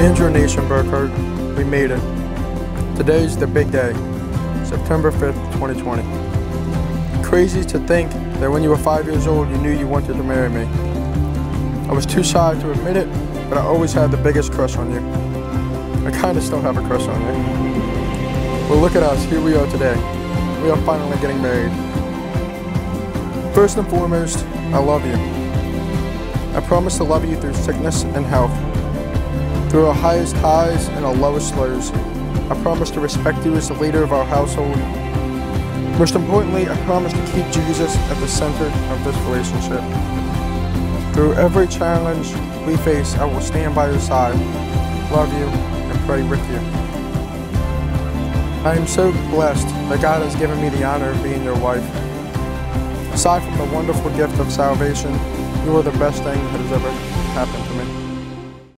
Andrew Nation Burkhardt, we made it. Today's the big day, September 5th, 2020. Crazy to think that when you were five years old, you knew you wanted to marry me. I was too shy to admit it, but I always had the biggest crush on you. I kinda still have a crush on you. Well, look at us, here we are today. We are finally getting married. First and foremost, I love you. I promise to love you through sickness and health. Through our highest highs and our lowest lows, I promise to respect you as the leader of our household. Most importantly, I promise to keep Jesus at the center of this relationship. Through every challenge we face, I will stand by your side, love you, and pray with you. I am so blessed that God has given me the honor of being your wife. Aside from the wonderful gift of salvation, you are the best thing that has ever happened to me.